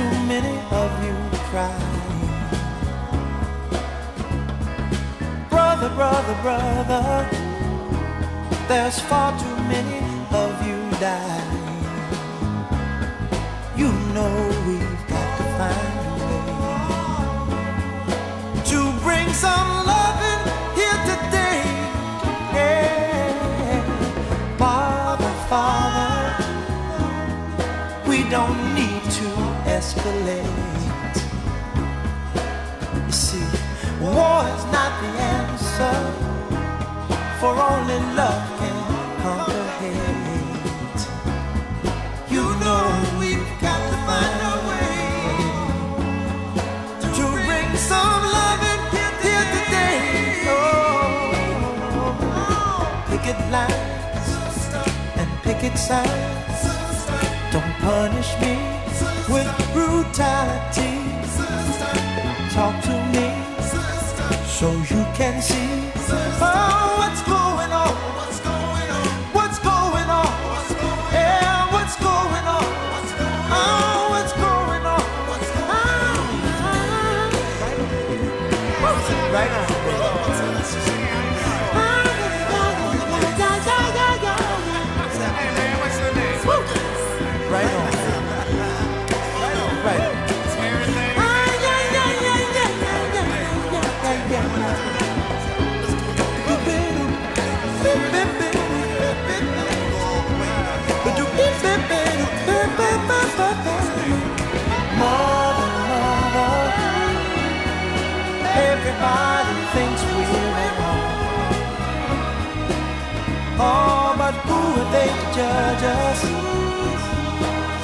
too many of you cry, Brother, brother, brother, there's far too many of you die. Don't need to escalate. You see, war is not the answer, for only love can conquer hate. You know we've got to find a way to bring some love in here today. Oh, picket lines and picket signs. Don't punish me with brutality. Talk to me so you can see oh, what's going on. What's going on? Yeah, what's going on? Oh, what's going on? Right on. Right Oh, but who are they to judge us?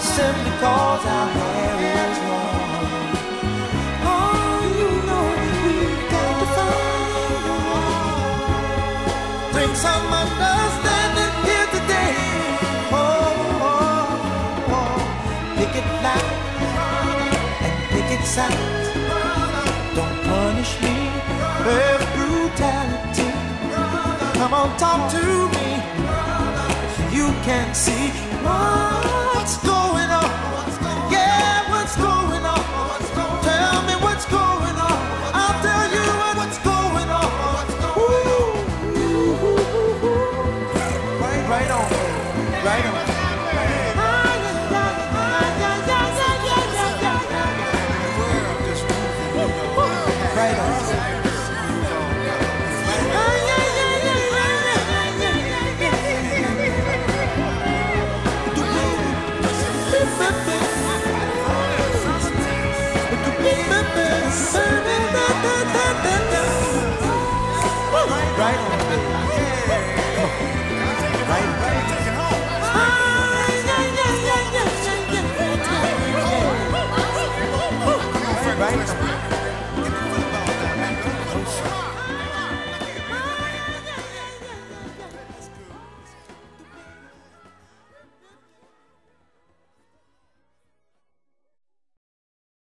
Simply cause our hair is long. Oh, you know we've got to find a way. Bring some understanding here today. Oh, oh, oh. Picket line and picket signs. Don't punish me with brutality. Come on, talk to me. So you can see what's going on. right on. The